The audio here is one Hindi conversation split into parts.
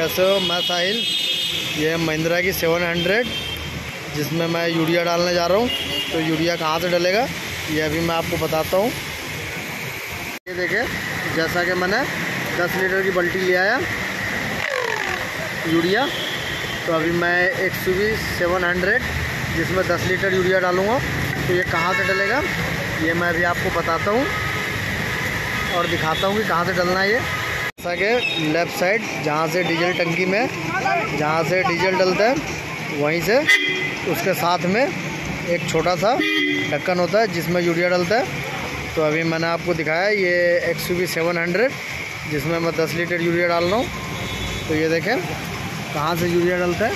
कैसे हो? मैं साहिल, ये महिंद्रा की 700 जिसमें मैं यूरिया डालने जा रहा हूँ। तो यूरिया कहाँ से डलेगा? ये अभी मैं आपको बताता हूँ। ये देखें जैसा कि मैंने 10 लीटर की बल्टी ले आया, यूरिया। तो अभी मैं एक सू सेवन हंड्रेड, जिसमें 10 लीटर यूरिया डालूँगा। तो ये कहाँ से डलेगा? ये मैं अभी आपको बताता हूँ और दिखाता हूँ कि कहाँ से डलना है ये। कि लेफ़्ट साइड जहाँ से डीजल टंकी में, जहाँ से डीजल डलता है, वहीं से उसके साथ में एक छोटा सा ढक्कन होता है, जिसमें यूरिया डलता है। तो अभी मैंने आपको दिखाया, ये एक्स यू सेवन हंड्रेड जिसमें मैं दस लीटर यूरिया डाल रहा हूँ। तो ये देखें, कहाँ से यूरिया डलता है?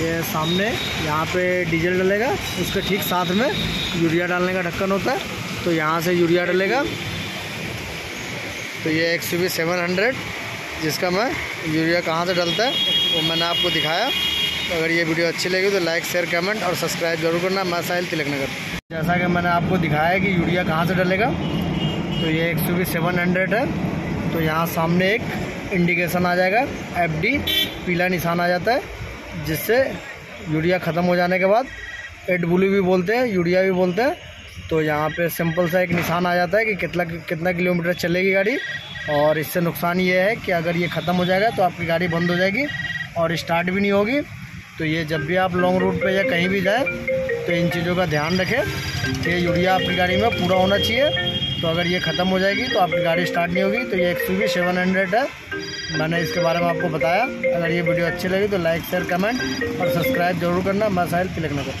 ये सामने, यहाँ पे डीजल डलेगा, उसके ठीक साथ में यूरिया डालने का ढक्कन होता है। तो यहाँ से यूरिया डलेगा। तो ये एक्स यू सेवन हंड्रेड जिसका मैं यूरिया कहाँ से डलता है, वो मैंने आपको दिखाया। तो अगर ये वीडियो अच्छी लगी तो लाइक शेयर कमेंट और सब्सक्राइब ज़रूर करना। मैं साहिल तिलक नगर जैसा कि मैंने आपको दिखाया कि यूरिया कहाँ से डलेगा तो ये एक्स यू सेवन हंड्रेड है। तो यहाँ सामने एक इंडिकेशन आ जाएगा एफ़ डी पीला निशान आ जाता है, जिससे यूरिया ख़त्म हो जाने के बाद एड ब्लू भी बोलते हैं, यूरिया भी बोलते हैं। तो यहाँ पे सिंपल सा एक निशान आ जाता है कि कितना कितना किलोमीटर चलेगी गाड़ी। और इससे नुकसान ये है कि अगर ये ख़त्म हो जाएगा तो आपकी गाड़ी बंद हो जाएगी और स्टार्ट भी नहीं होगी। तो ये जब भी आप लॉन्ग रूट पे या कहीं भी जाएँ तो इन चीज़ों का ध्यान रखें कि यूरिया आपकी गाड़ी में पूरा होना चाहिए। तो अगर ये ख़त्म हो जाएगी तो आपकी गाड़ी स्टार्ट नहीं होगी। तो ये एक सू सेवन हंड्रेड है। मैंने इसके बारे में आपको बताया। अगर ये वीडियो अच्छी लगी तो लाइक शेयर कमेंट और सब्सक्राइब ज़रूर करना। मैं साहिल तिलक नगर